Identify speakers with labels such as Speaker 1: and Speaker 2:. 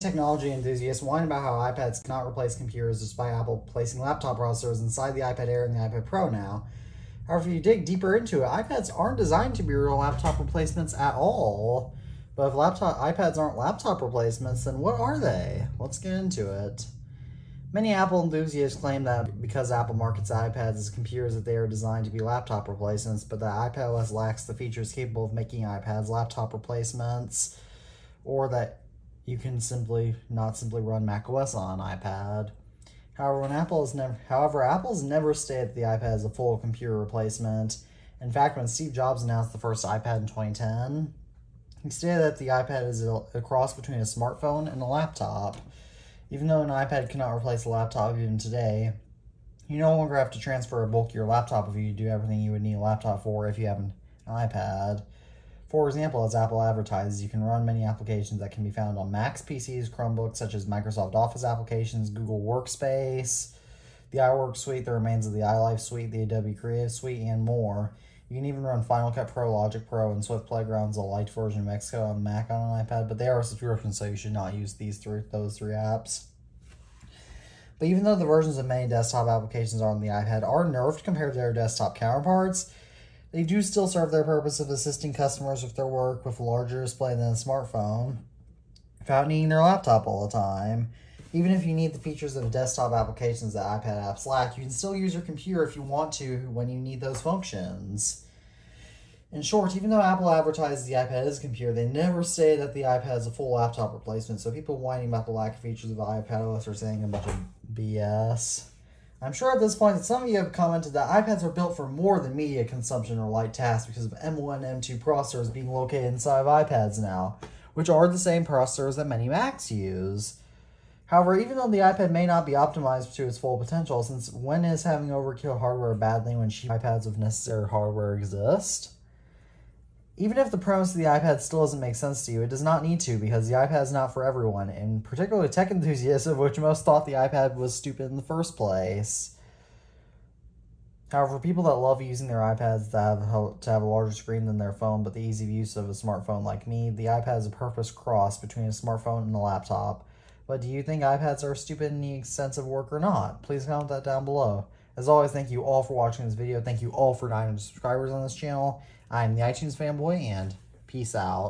Speaker 1: Technology enthusiasts whine about how iPads cannot replace computers despite Apple placing laptop processors inside the iPad Air and the iPad Pro now. However, if you dig deeper into it, iPads aren't designed to be real laptop replacements at all. But if laptop iPads aren't laptop replacements, then what are they? Let's get into it. Many Apple enthusiasts claim that because Apple markets iPads as computers that they are designed to be laptop replacements, but that iPadOS lacks the features capable of making iPads laptop replacements, or that you can simply not simply run macOS on iPad. However, when Apple has never, however, Apple's never stated the iPad is a full computer replacement. In fact, when Steve Jobs announced the first iPad in 2010, he stated that the iPad is a cross between a smartphone and a laptop. Even though an iPad cannot replace a laptop even today, you no longer have to transfer a bulkier laptop if you do everything you would need a laptop for if you have an iPad. For example, as Apple advertises, you can run many applications that can be found on Macs, PCs, Chromebooks, such as Microsoft Office applications, Google Workspace, the iWork suite, the remains of the iLife suite, the Adobe Creative Suite, and more. You can even run Final Cut Pro, Logic Pro, and Swift Playgrounds, a light version of Xcode on Mac on an iPad, but they are subscription, so you should not use these three those three apps. But even though the versions of many desktop applications on the iPad are nerfed compared to their desktop counterparts, they do still serve their purpose of assisting customers with their work with a larger display than a smartphone without needing their laptop all the time. Even if you need the features of desktop applications that iPad apps lack, you can still use your computer if you want to when you need those functions. In short, even though Apple advertises the iPad as a computer, they never say that the iPad is a full laptop replacement, so people whining about the lack of features of iPadOS are saying a bunch of BS. I'm sure at this point that some of you have commented that iPads are built for more than media consumption or light tasks because of M1 and M2 processors being located inside of iPads now, which are the same processors that many Macs use. However, even though the iPad may not be optimized to its full potential, since when is having overkill hardware bad thing when cheap iPads with necessary hardware exist? Even if the premise of the iPad still doesn't make sense to you, it does not need to because the iPad is not for everyone, and particularly tech enthusiasts of which most thought the iPad was stupid in the first place. However, people that love using their iPads to have, to have a larger screen than their phone, but the easy use of a smartphone like me, the iPad is a perfect cross between a smartphone and a laptop. But do you think iPads are stupid in the sense of work or not? Please comment that down below. As always, thank you all for watching this video. Thank you all for 900 subscribers on this channel. I'm the iTunes fanboy, and peace out.